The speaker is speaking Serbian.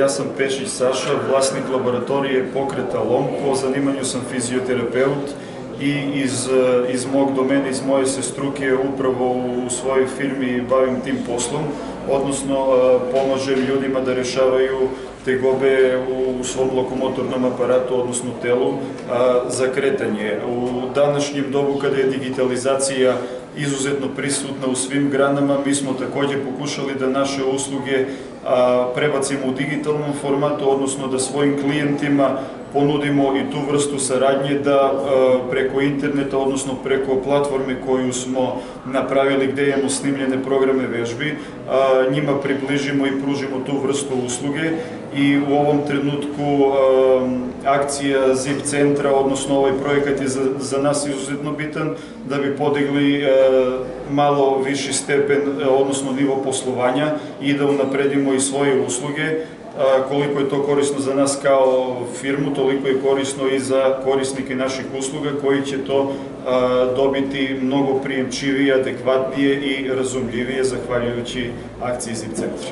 Ja sam Pešić Saša, vlasnik laboratorije Pokreta LOM, po zanimanju sam fizioterapeut i iz, iz mog domena, iz moje se struke upravo u svojoj firmi bavim tim poslom, odnosno pomažem ljudima da rešavaju tegobe u svom lokomotornom aparatu, odnosno telu, za kretanje. U današnjem dobu kada je digitalizacija izuzetno prisutna u svim granama, mi smo takođe pokušali da naše usluge prebacimo u digitalnom formatu, odnosno da svojim klijentima ponudimo i tu vrstu saradnje da preko interneta, odnosno preko platforme koju smo napravili gde imamo snimljene programe vežbi, njima približimo i pružimo tu vrstu usluge. I u ovom trenutku akcija ZIP centra, odnosno ovaj projekat je za, za nas izuzetno bitan da bi podigli malo viši stepen, odnosno nivo poslovanja i da unapredimo i svoje usluge koliko je to korisno za nas kao firmu, toliko je korisno i za korisnike naših usluga koji će to dobiti mnogo prijemčivije, adekvatnije i razumljivije zahvaljujući akciji ZIP centra.